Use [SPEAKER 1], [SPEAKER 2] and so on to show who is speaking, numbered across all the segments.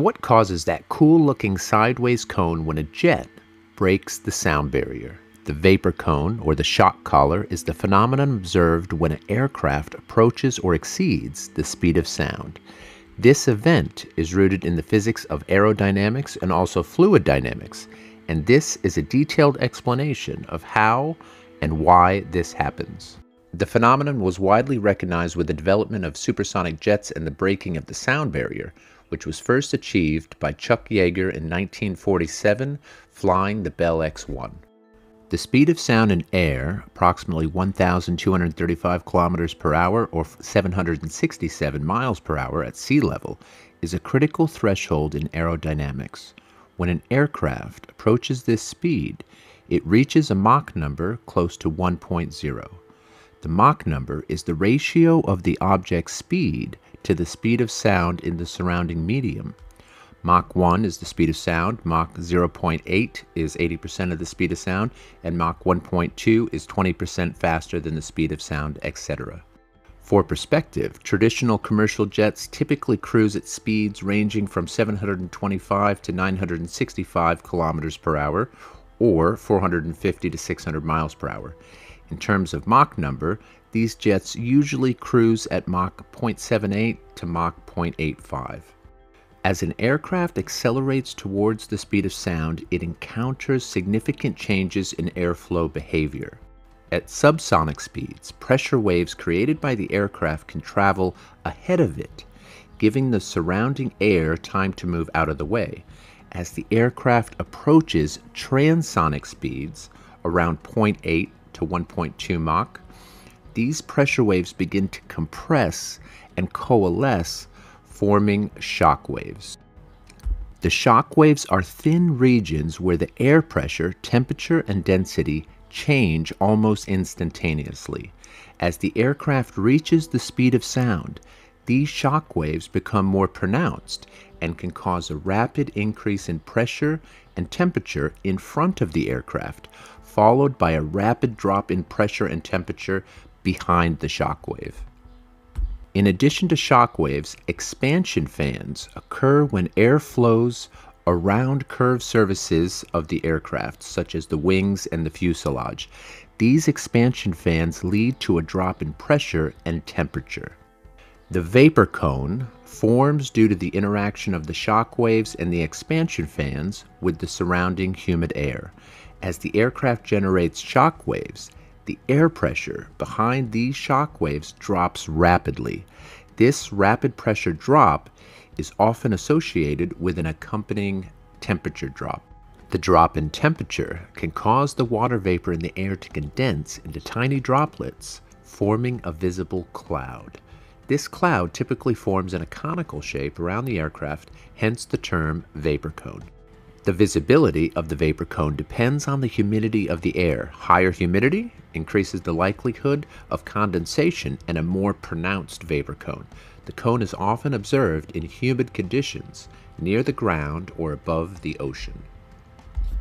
[SPEAKER 1] What causes that cool looking sideways cone when a jet breaks the sound barrier? The vapor cone, or the shock collar, is the phenomenon observed when an aircraft approaches or exceeds the speed of sound. This event is rooted in the physics of aerodynamics and also fluid dynamics, and this is a detailed explanation of how and why this happens. The phenomenon was widely recognized with the development of supersonic jets and the breaking of the sound barrier, which was first achieved by Chuck Yeager in 1947 flying the Bell X-1. The speed of sound in air, approximately 1,235 kilometers per hour or 767 miles per hour at sea level, is a critical threshold in aerodynamics. When an aircraft approaches this speed, it reaches a Mach number close to 1.0. The Mach number is the ratio of the object's speed to the speed of sound in the surrounding medium. Mach 1 is the speed of sound, Mach 0.8 is 80% of the speed of sound, and Mach 1.2 is 20% faster than the speed of sound, etc. For perspective, traditional commercial jets typically cruise at speeds ranging from 725 to 965 kilometers per hour or 450 to 600 miles per hour. In terms of Mach number, these jets usually cruise at Mach 0.78 to Mach 0.85. As an aircraft accelerates towards the speed of sound, it encounters significant changes in airflow behavior. At subsonic speeds, pressure waves created by the aircraft can travel ahead of it, giving the surrounding air time to move out of the way. As the aircraft approaches transonic speeds, around 0.8 to 1.2 Mach, these pressure waves begin to compress and coalesce forming shock waves. The shock waves are thin regions where the air pressure, temperature, and density change almost instantaneously. As the aircraft reaches the speed of sound, these shock waves become more pronounced and can cause a rapid increase in pressure and temperature in front of the aircraft, followed by a rapid drop in pressure and temperature behind the shock wave. In addition to shock waves, expansion fans occur when air flows around curved surfaces of the aircraft, such as the wings and the fuselage. These expansion fans lead to a drop in pressure and temperature. The vapor cone forms due to the interaction of the shock waves and the expansion fans with the surrounding humid air. As the aircraft generates shock waves, the air pressure behind these shock waves drops rapidly. This rapid pressure drop is often associated with an accompanying temperature drop. The drop in temperature can cause the water vapor in the air to condense into tiny droplets, forming a visible cloud. This cloud typically forms in a conical shape around the aircraft, hence the term vapor cone. The visibility of the vapor cone depends on the humidity of the air. Higher humidity increases the likelihood of condensation and a more pronounced vapor cone. The cone is often observed in humid conditions near the ground or above the ocean.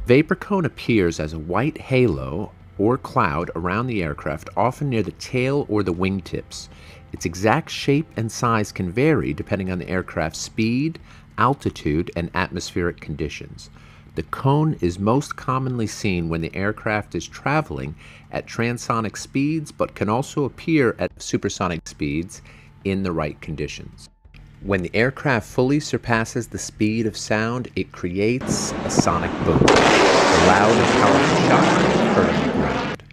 [SPEAKER 1] Vapor cone appears as a white halo or cloud around the aircraft, often near the tail or the wingtips. Its exact shape and size can vary depending on the aircraft's speed, altitude, and atmospheric conditions. The cone is most commonly seen when the aircraft is traveling at transonic speeds, but can also appear at supersonic speeds in the right conditions. When the aircraft fully surpasses the speed of sound, it creates a sonic boom, a loud and powerful shock heard on the ground.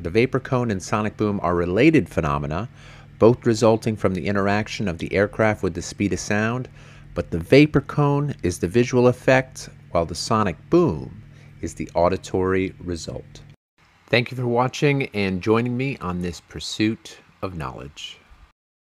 [SPEAKER 1] The vapor cone and sonic boom are related phenomena, both resulting from the interaction of the aircraft with the speed of sound, but the vapor cone is the visual effect, while the sonic boom is the auditory result. Thank you for watching and joining me on this pursuit of knowledge.